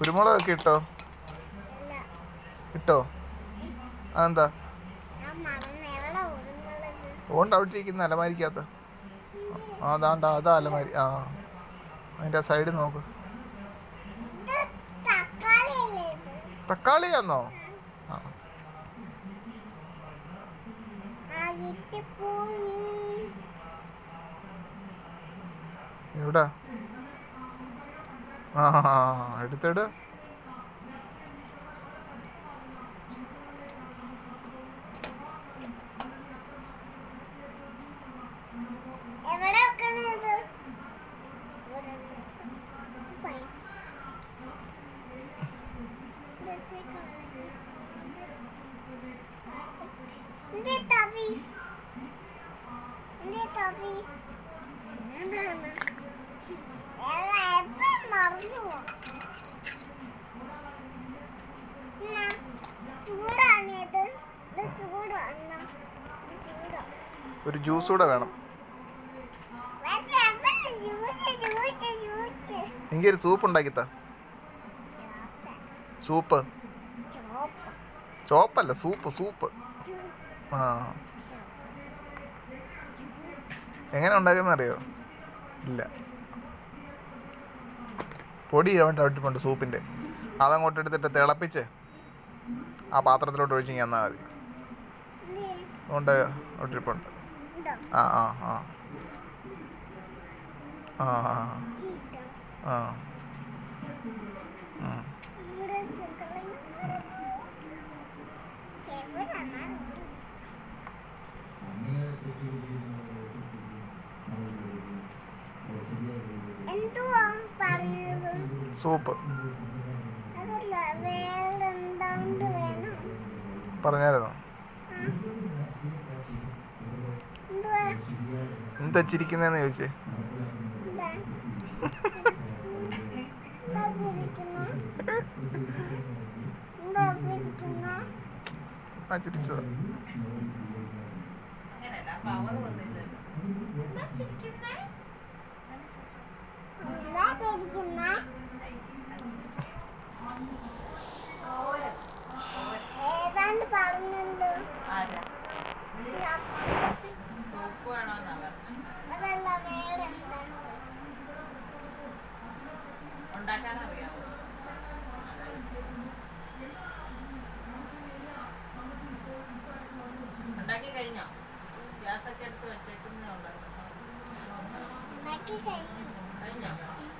കുരുമുളകൊക്കെ ഇട്ടോ? ഇട്ടോ? അതെന്താ? ഓണ്ട് അവിടെ ഇരിക്കുന്ന അലമാരിക്കകത്ത് അതാണ്ട അതാ അലമാരി. ആ അതിന്റെ സൈഡ് നോക്ക്. തക്കാളിയാന്നോ? ആ. എവിടെ? എടുത്തിട് വെക്കണത് ഇവിടെ ഉണ്ട്. പോയി. ഒരു ജ്യൂസ് കൂടെ വേണം. എനിക്ക് ഒരു സൂപ്പ് ഉണ്ടാക്കിത്ത സൂപ്പ് ചോപ്പ് ചോപ്പല്ല സൂപ്പ് സൂപ്പ് ആ. എങ്ങനെ ഉണ്ടാക്കുന്ന അറിയോ? ഇല്ല. പൊടി വേണ്ട ഇട്ടിട്ടുണ്ട് സൂപ്പിന്റെ. അതങ്ങോട്ട് എടുത്തിട്ട് തിളപ്പിച്ച് ആ പാത്രത്തിലോട്ട് ഒഴിച്ച് തന്നാൽ മതി. അതുകൊണ്ട് ഒട്ടിരിപ്പുണ്ട് ഉണ്ടോ. ആ ആ ആ. ആ ആ ആ. സൂപ്പ്. പറഞ്ഞായിരുന്നു. എന്താ ചിരിക്കുന്നതെന്ന് ചോദിച്ചേ? ആ ചിരിച്ചതാ. ചിരിക്കുന്നെ? എന്താ ചിരിക്കുന്നെ? ഏതാണ്ട് പറഞ്ഞല്ലോ വേറെ എന്താണ് ഉണ്ടാക്കാനറിയാമോ ഉണ്ടാക്കി കഴിഞ്ഞോ ഗ്യാസൊക്കെ എടുത്ത് വെച്ചേക്കുന്നേ ഉണ്ടാക്കി കഴിഞ്ഞോ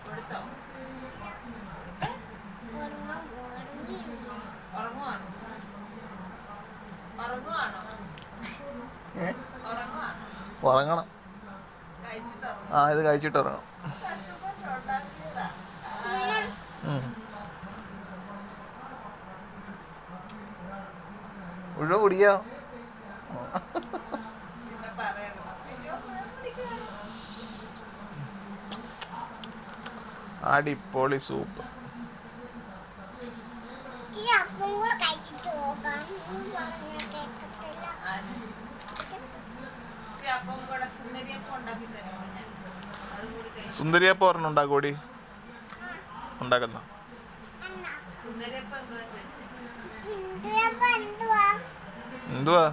കൊടുത്തോ ഉറങ്ങണം. ആ ഇത് കഴിച്ചിട്ട് ഉറങ്ങണം ഉണ്ടാക്കിയതാ ഉം. മുഴുവൻ കുടിക്കാ. അടിപൊളി സൂപ്പ് സുന്ദരിയപ്പം ഒരെണ്ണം ഉണ്ടാക്കൂടി ഉണ്ടാക്കുന്ന? എന്തുവാ?